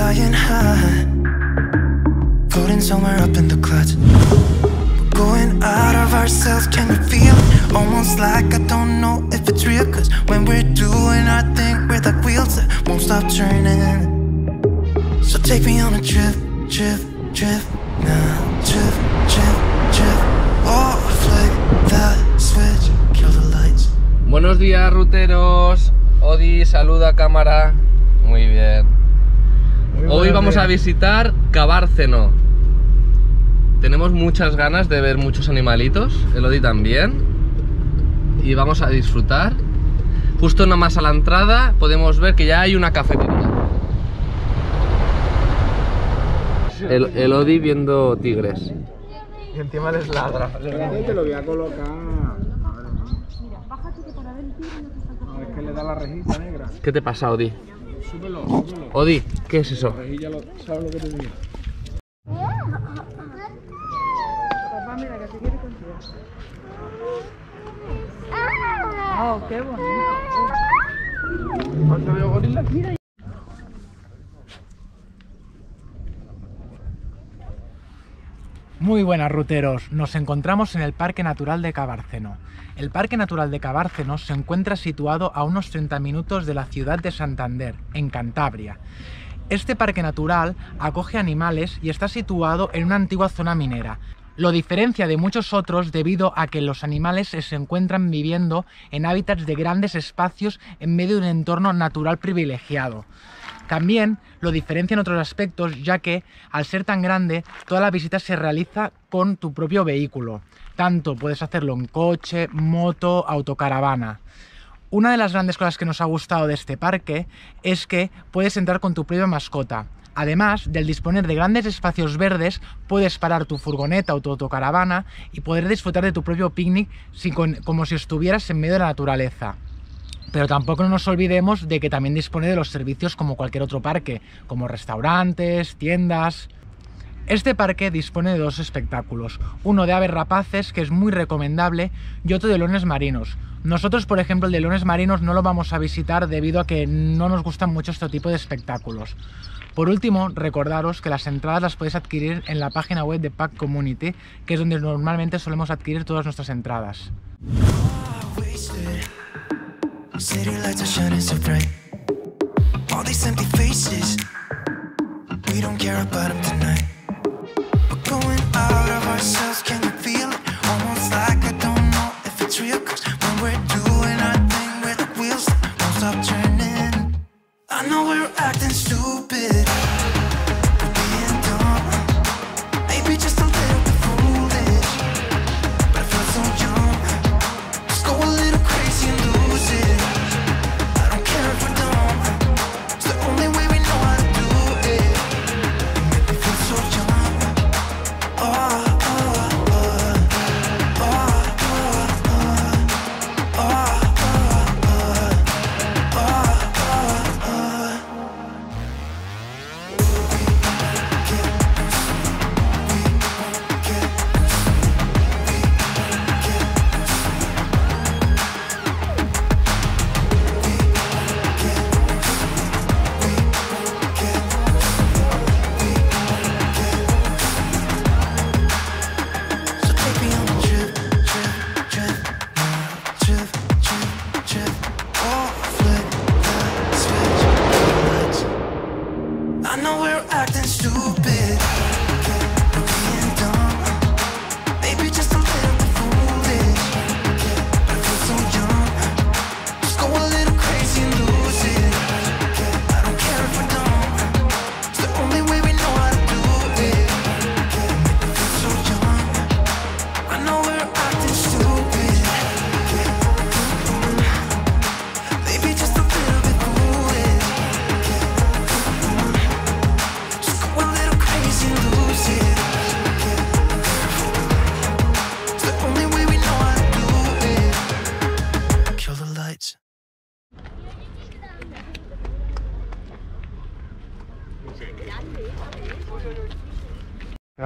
flying high, floating somewhere up in the clouds. We're going out of ourselves, can you feel it? Almost like I don't know if it's real. Cause when we're doing our thing, we're like wheels that won't stop turning. So take me on a trip, trip, trip now. Trip, trip, trip. Oh, flick that switch, kill the lights. Buenos días, ruteros. Odi, saluda cámara. Muy bien. Hoy vamos a visitar Cabárceno. Tenemos muchas ganas de ver muchos animalitos, el Odi también. Y vamos a disfrutar. Justo nada más a la entrada podemos ver que ya hay una cafetería. El, el Odi viendo tigres. Y encima les ladra. Te lo voy a colocar. A ver, no. A ver que le da la rejilla negra. ¿Qué te pasa, Odi? Súbelo, súbelo. Odi, ¿qué es eso? Rejilla, lo, ¿sabes lo que te digo? Oh, qué bonito. Muy buenas ruteros, nos encontramos en el Parque Natural de Cabárceno. El Parque Natural de Cabárceno se encuentra situado a unos 30 minutos de la ciudad de Santander, en Cantabria. Este parque natural acoge animales y está situado en una antigua zona minera. Lo diferencia de muchos otros debido a que los animales se encuentran viviendo en hábitats de grandes espacios en medio de un entorno natural privilegiado. También lo diferencia en otros aspectos, ya que al ser tan grande, toda la visita se realiza con tu propio vehículo. Tanto puedes hacerlo en coche, moto, autocaravana. Una de las grandes cosas que nos ha gustado de este parque es que puedes entrar con tu propia mascota. Además del disponer de grandes espacios verdes, puedes parar tu furgoneta o tu autocaravana y poder disfrutar de tu propio picnic como si estuvieras en medio de la naturaleza. Pero tampoco nos olvidemos de que también dispone de los servicios como cualquier otro parque, como restaurantes, tiendas. Este parque dispone de dos espectáculos, uno de aves rapaces, que es muy recomendable, y otro de leones marinos. Nosotros, por ejemplo, el de leones marinos no lo vamos a visitar debido a que no nos gustan mucho este tipo de espectáculos. Por último, recordaros que las entradas las podéis adquirir en la página web de Pack Community, que es donde normalmente solemos adquirir todas nuestras entradas. City lights are shining so bright. All these empty faces. We don't care about them tonight. We're going out of ourselves. Can you feel it? Almost like I don't know if it's real. Cause when we're doing our thing, we're the wheels won't stop turning. I know we're acting stupid.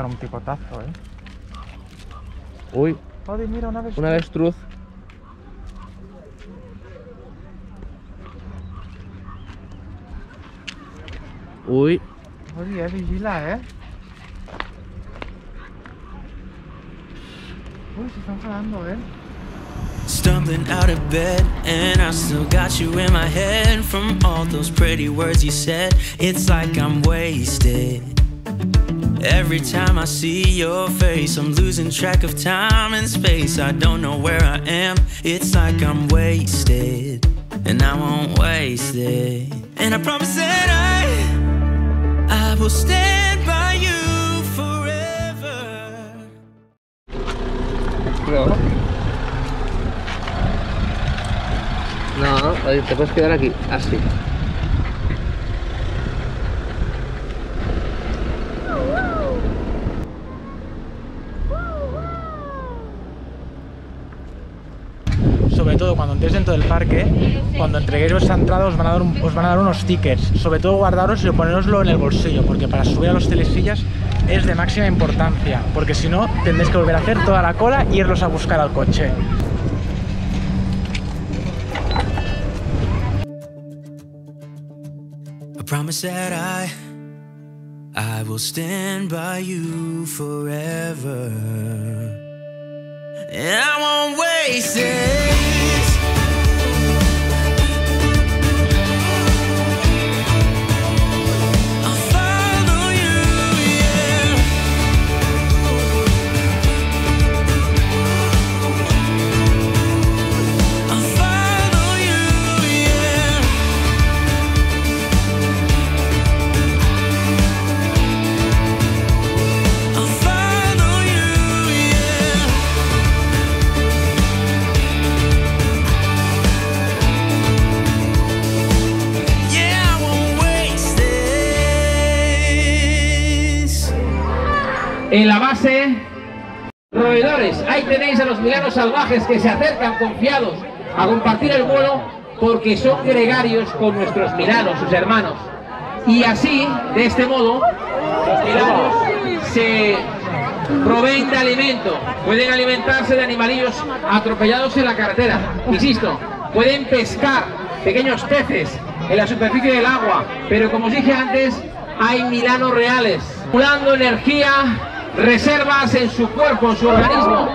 Pegar un picotazo, ¿eh? Uy, Joder, mira una vez. un avestruz. Uy, Oye, vigila, ¿eh? Uy, se están jalando, ¿eh? Stumbling out of bed, and I still got you in my head from all those pretty words you said. It's like I'm wasted. Every time I see your face, I'm losing track of time and space. I don't know where I am. It's like I'm wasted, and I won't waste it. And I promise that I, I will stand by you forever. No. No, te puedes quedar aquí, así. Cuando entréis dentro del parque, cuando entreguéis vuestra entrada os van a dar, os van a dar unos tickets. Sobre todo guardaros y poneroslo en el bolsillo, porque para subir a los telesillas es de máxima importancia, porque si no tendréis que volver a hacer toda la cola e irlos a buscar al coche. En la base, roedores. Ahí tenéis a los milanos salvajes que se acercan confiados a compartir el vuelo porque son gregarios con nuestros milanos, sus hermanos. Y así, de este modo, los milanos se proveen de alimento. Pueden alimentarse de animalillos atropellados en la carretera. Insisto, pueden pescar pequeños peces en la superficie del agua. Pero como os dije antes, hay milanos reales, acumulando energía, reservas en su cuerpo, en su organismo.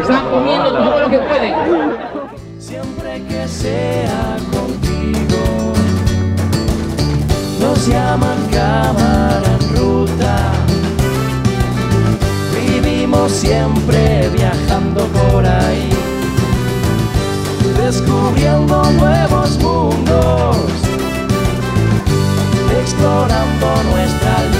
Están comiendo todo lo que pueden. Siempre que sea contigo, nos llaman cámara en ruta. Vivimos siempre viajando por ahí, descubriendo nuevos mundos, explorando nuestra libertad.